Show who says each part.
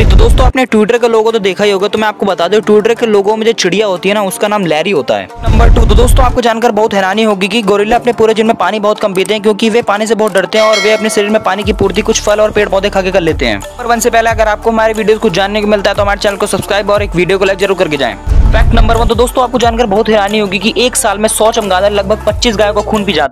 Speaker 1: Three तो दोस्तों, आपने ट्विटर के लोगो तो देखा ही होगा तो मैं आपको बता दूँ ट्विटर के लोगों में जो चिड़िया होती है ना, उसका नाम लैरी होता है। नंबर टू तो दोस्तों, आपको जानकर बहुत हैरानी होगी कि गोरिल्ला अपने पूरे दिन में पानी बहुत कम पीते हैं, क्योंकि वे पानी से बहुत डरते हैं और वे अपने शरीर में पानी की पूर्ति कुछ फल और पेड़ पौधे खा के कर लेते हैं। और वन से पहले, अगर आपको हमारे वीडियो कुछ जानने को मिलता है तो हमारे चैनल को सब्सक्राइब और एक वीडियो को लाइक ज़रूर करके जाए। फैक्ट नंबर वन तो दोस्तों, आपको जानकर बहुत हैरानी होगी कि एक साल में सौ चमगादड़ लगभग 25 गायों का खून पी जाता है।